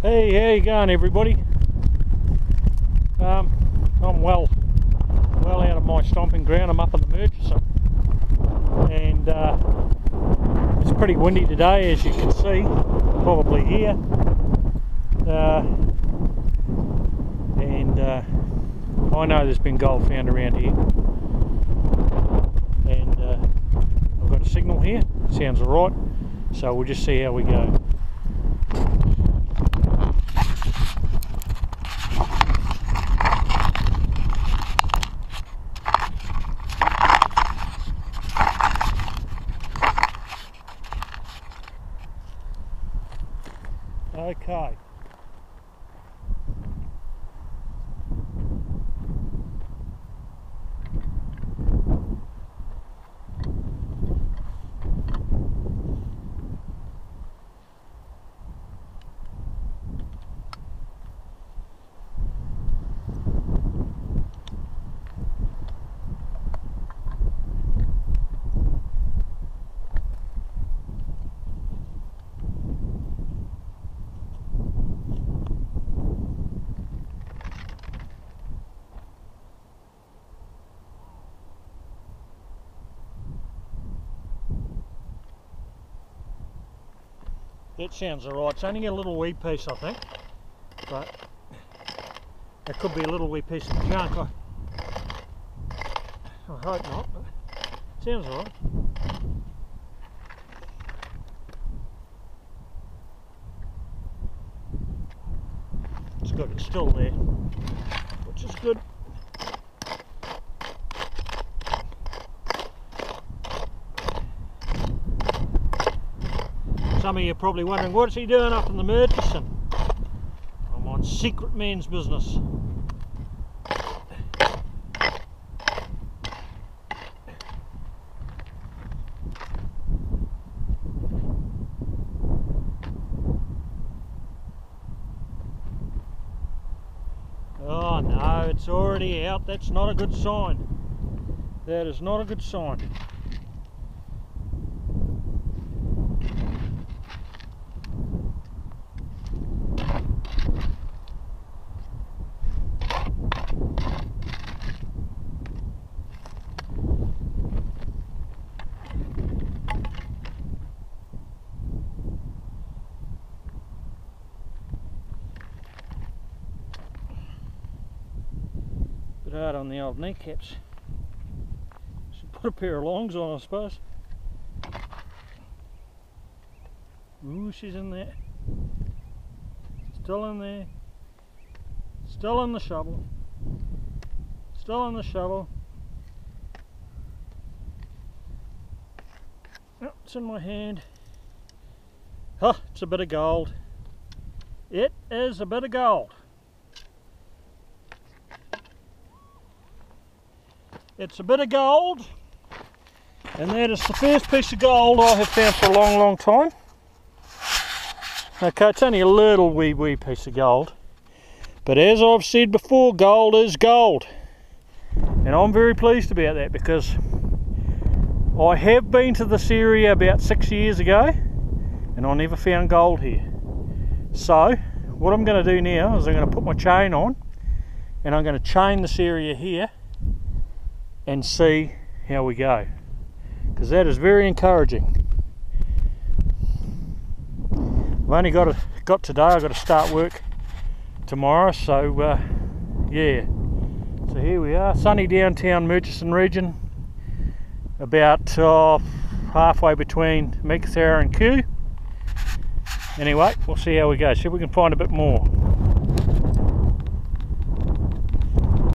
Hey, how you going everybody? Um, I'm well, well out of my stomping ground. I'm up in the Murchison. And uh, it's pretty windy today as you can see, probably here. Uh, and uh, I know there's been gold found around here. And uh, I've got a signal here, sounds alright. So we'll just see how we go. Okay. That sounds alright. It's only a little wee piece, I think. But it could be a little wee piece of junk. I, I hope not, but it sounds alright. It's good, it's still there, which is good. Some of you are probably wondering, what's he doing up in the Murchison? I'm on secret man's business. Oh no, it's already out. That's not a good sign. That is not a good sign. Hard on the old kneecaps. Should put a pair of longs on, I suppose. Ooh, she's in there. Still in there. Still in the shovel. Still in the shovel. Oh, it's in my hand. Huh, it's a bit of gold. It is a bit of gold. It's a bit of gold, and that is the first piece of gold I have found for a long, long time. Okay, it's only a little wee, wee piece of gold, but as I've said before, gold is gold, and I'm very pleased about that because I have been to this area about six years ago, and I never found gold here. So, what I'm going to do now is I'm going to put my chain on, and I'm going to chain this area here and see how we go. Because that is very encouraging. I've only got a, got today I've got to start work tomorrow so uh, yeah. So here we are sunny downtown Murchison region about uh, halfway between Meekatharra and Cue. Anyway we'll see how we go see if we can find a bit more